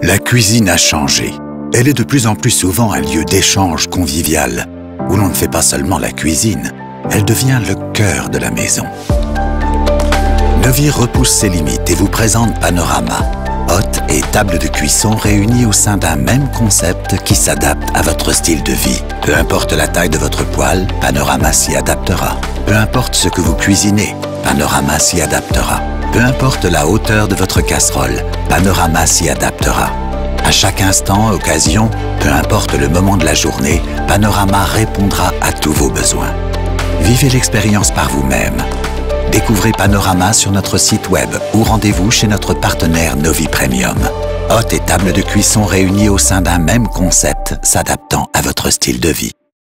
La cuisine a changé. Elle est de plus en plus souvent un lieu d'échange convivial, où l'on ne fait pas seulement la cuisine, elle devient le cœur de la maison. Neuvy repousse ses limites et vous présente Panorama, hôte et table de cuisson réunies au sein d'un même concept qui s'adapte à votre style de vie. Peu importe la taille de votre poêle, Panorama s'y adaptera. Peu importe ce que vous cuisinez, Panorama s'y adaptera. Peu importe la hauteur de votre casserole, Panorama s'y adaptera. À chaque instant, occasion, peu importe le moment de la journée, Panorama répondra à tous vos besoins. Vivez l'expérience par vous-même. Découvrez Panorama sur notre site web ou rendez-vous chez notre partenaire Novi Premium. Hôte et table de cuisson réunies au sein d'un même concept s'adaptant à votre style de vie.